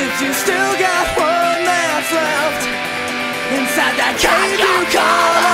if you still got one that's left inside that cave you call.